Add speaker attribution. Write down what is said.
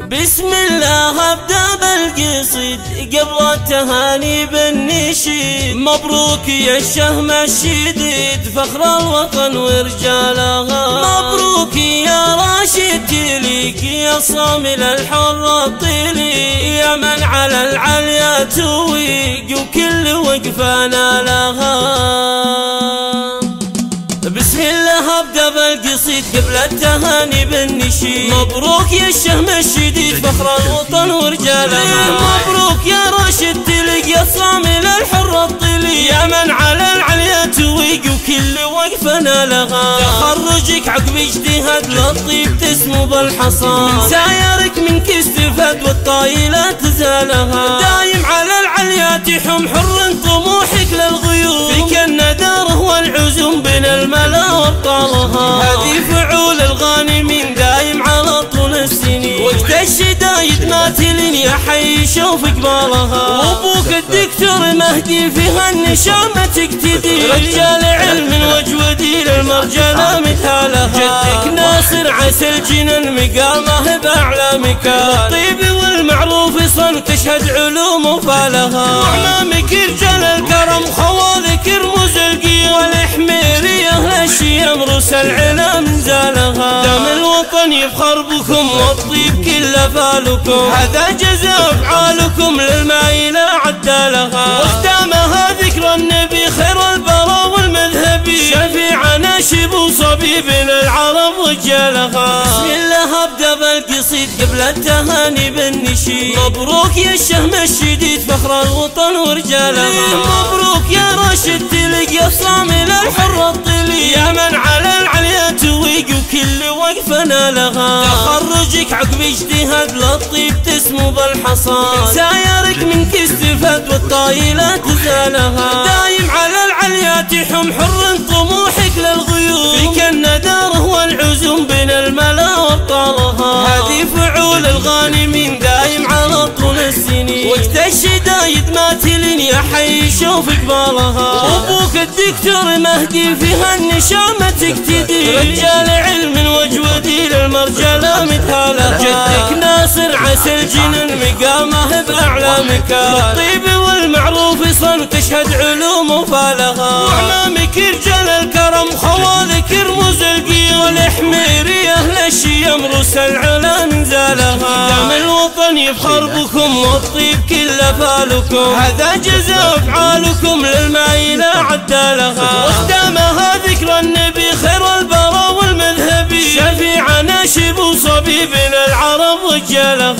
Speaker 1: بسم الله أبدأ بالقصيد. قبل التهاني بالنشيد. مبروك يا الشهم الشديد. فخر الوطن ورجالها مبروك يا راشد تليك. يا صامل الحر الطلي يا من على العليا تويق. وكل وقفنا لها بسم الله ابدا بالقصيد قبل التهاني بالنشيد. مبروك يا الشهم الشديد فخر الوطن ورجاله. مبروك يا راشد تلق يا صامل الحر الطلي يا من على العليا تويق وكل وقفنا لها. تخرجك عقب اجتهاد للطيب تسمو بالحصان. سايرك منك استفاد والطايلات زالها دايم على العليا تحم حر وابطالها هذه فعول الغانمين دايم على طول السنين. وقت الشدايد ما تلين يا حي شوف قبالها وأبوك الدكتور مهدي فيها النشامة تقتدي. رجال علم وجودي للمرجلة مثالها. جدك ناصر عسى الجنن مقامه بأعلى مكان. الطيب والمعروف صن تشهد علوم وفالها. روس العلم زالها. دم الوطن يفخر بكم والطيب كل فالكم هذا جزاء أفعالكم للمايلة عدالها واختامها ذكر النبي خير البرى والمذهبي شفيعنا شب وصبيب للعرب وجالها بسم الله أبدأ بالقصيد قبل التهاني بالنشيد مبروك يا الشهم الشديد فخر الوطن ورجالها مبروك يا راشد تلق يا صامل الحر الطلي تخرجك عقب اجتهاد للطيب تسمو بالحصان من سايرك منك استفاد والطايلات زالها. دايم على العليا تحم حر طموحك للغيوم. فيك النداره والعزوم بين الملا وابطالها هذه فعول الغانمين دايم على طول السنين. وقت تلين يا حي شوف قبالها وابوك الدكتور مهدي فيها النشامة تقتدي رجال علم وجودي للمرجلة مثالها جدك ناصر عسى الجنن مقامه بأعلى مكان. الطيب والمعروف صن تشهد علوم وفالها وعمامك رجال الكرم خوالك رموز القيم والحميرية للشيم روس العلا زالها دم الوطن يفخر بكم والطيب كل فالكم هذا جزاء أفعالكم للمايلة عدالها واختامها ذكر النبي خير البرى والمذهبي. شفيعنا شب وصبيب للعرب وجالها